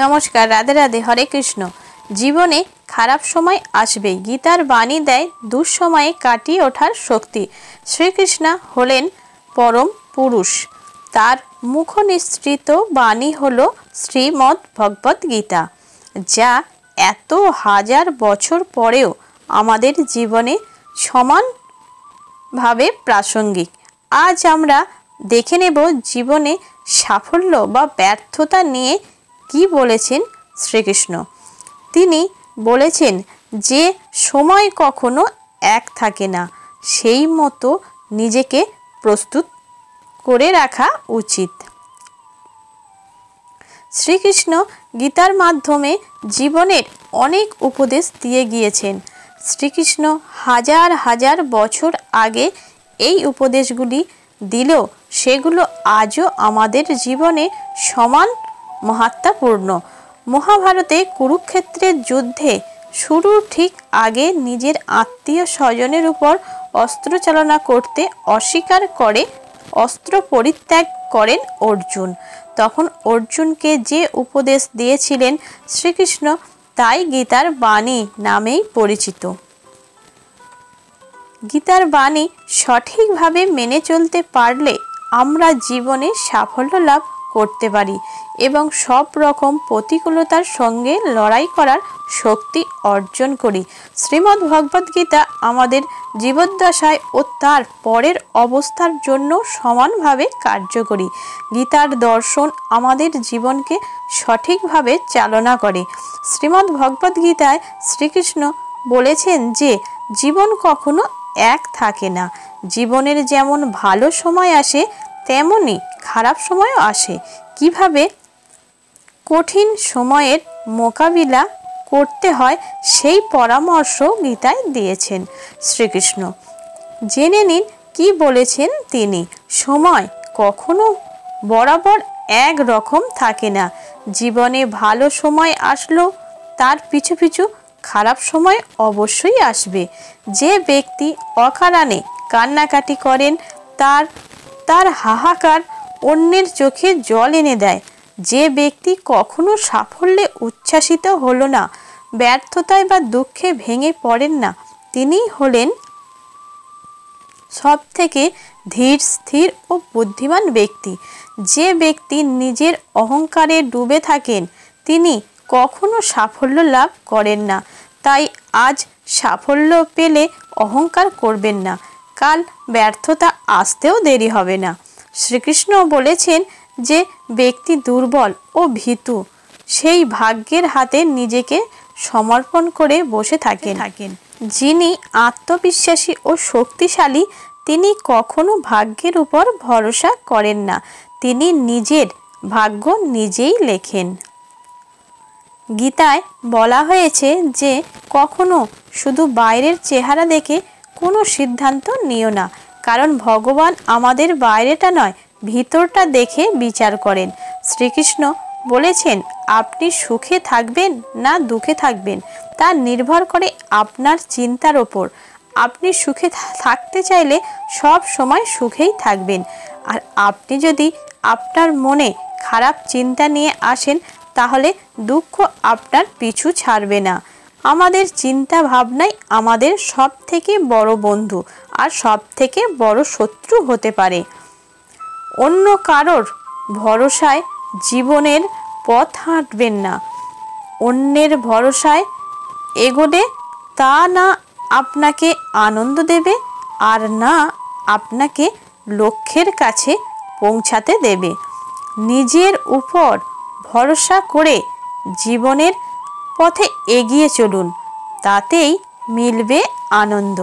নমস্কার, রাধে রাধে, হরে কৃষ্ণ। জীবনে খারাপ সময় আসবেই। গীতার বাণী দেয়, দুঃসময়ে কাটিয়ে ওঠার শক্তি। শ্রীকৃষ্ণ হলেন পরম পুরুষ। তার মুখ নিঃসৃত বাণী হল শ্রীমদ্ ভগবত গীতা, যা এত হাজার বছর পরেও আমাদের জীবনে সমানভাবে প্রাসঙ্গিক। আজ আমরা দেখে নেব জীবনে সাফল্য বা ব্যর্থতা নিয়ে কি বলেছেন শ্রীকৃষ্ণ? তিনি বলেছেন যে, সময় কখনো এক থাকে না, সেই মতো নিজেকে প্রস্তুত করে রাখা উচিত। শ্রীকৃষ্ণ গীতার মাধ্যমে জীবনের অনেক উপদেশ দিয়ে গিয়েছেন। শ্রীকৃষ্ণ হাজার হাজার বছর আগে এই উপদেশগুলি দিলেও সেগুলো আজও আমাদের জীবনে সমান মহাত্মাপূর্ণ। মহাভারতে কুরুক্ষেত্রের যুদ্ধে শুরুর ঠিক আগে নিজের আত্মীয় স্বজনের উপর অস্ত্র চালনা করতে অস্বীকার করে, অস্ত্র পরিত্যাগ করেন অর্জুন। তখন অর্জুনকে যে উপদেশ দিয়েছিলেন শ্রীকৃষ্ণ, তাই গীতার বাণী নামেই পরিচিত। গীতার বাণী সঠিকভাবে মেনে চলতে পারলে আমরা জীবনে সাফল্য লাভ করতে পারি এবং সব রকম প্রতিকূলতার সঙ্গে লড়াই করার শক্তি অর্জন করি। শ্রীমদ্ ভগবদ্গীতা আমাদের জীবদ্দশায় ও তার পরের অবস্থার জন্য সমানভাবে কার্যকরী। গীতার দর্শন আমাদের জীবনকে সঠিকভাবে চালনা করে। শ্রীমদ্ ভগবদ্গীতায় শ্রীকৃষ্ণ বলেছেন যে, জীবন কখনো এক থাকে না। জীবনের যেমন ভালো সময় আসে তেমনই খারাপ সময়ও আসে। কীভাবে কঠিন সময়ের মোকাবিলা করতে হয় সেই পরামর্শ গীতায় দিয়েছেন শ্রীকৃষ্ণ। জেনে নিন কি বলেছেন তিনি। সময় কখনো বরাবর এক রকম থাকে না। জীবনে ভালো সময় আসলো তার পিছু পিছু খারাপ সময় অবশ্যই আসবে। যে ব্যক্তি অকারণে কান্নাকাটি করেন, তার তার হাহাকার অন্যের চোখে জল এনে দেয়। যে ব্যক্তি কখনো সাফল্যে উচ্ছ্বাসিত হলো না, ব্যর্থতায় বা দুঃখে ভেঙে পড়েন না তিনি হলেন সব থেকে ধীর, স্থির ও বুদ্ধিমান ব্যক্তি। যে ব্যক্তি নিজের অহংকারে ডুবে থাকেন, তিনি কখনো সাফল্য লাভ করেন না। তাই আজ সাফল্য পেলে অহংকার করবেন না। কাল ব্যর্থতা আসতেও দেরি হবে না। শ্রীকৃষ্ণ বলেছেন যে ব্যক্তি দুর্বল ও ভীতু সেই ভাগ্যের হাতে নিজেকে সমর্পণ করে বসে থাকেন। থাকেন। যিনি আত্মবিশ্বাসী ও শক্তিশালী তিনি কখনো ভাগ্যের উপর ভরসা করেন না। তিনি নিজের ভাগ্য নিজেই লেখেন। গীতায় বলা হয়েছে যে কখনো শুধু বাইরের চেহারা দেখে কোনো সিদ্ধান্ত নিও না কারণ ভগবান আমাদের বাইরেটা নয়, ভিতরটা দেখে বিচার করেন। শ্রীকৃষ্ণ বলেছেন, আপনি সুখে থাকবেন না দুঃখে থাকবেন? তা নির্ভর করে আপনার চিন্তার ওপর। আপনি সুখে থাকতে চাইলে সব সময় সুখেই থাকবেন। আর আপনি যদি আপনার মনে খারাপ চিন্তা নিয়ে আসেন, তাহলে দুঃখ আপনার পিছু ছাড়বে না। আমাদের চিন্তা ভাবনাই আমাদের সব থেকে বড় বন্ধু আর সব থেকে বড় শত্রু হতে পারে। অন্য কারোর ভরসায় জীবনের পথ হাঁটবেন না। অন্যের ভরসায় এগোলে তা না আপনাকে আনন্দ দেবে আর না আপনাকে লক্ষ্যের কাছে পৌঁছাতে দেবে। নিজের উপর ভরসা করে জীবনের পথে এগিয়ে চলুন তাতেই মিলবে আনন্দ।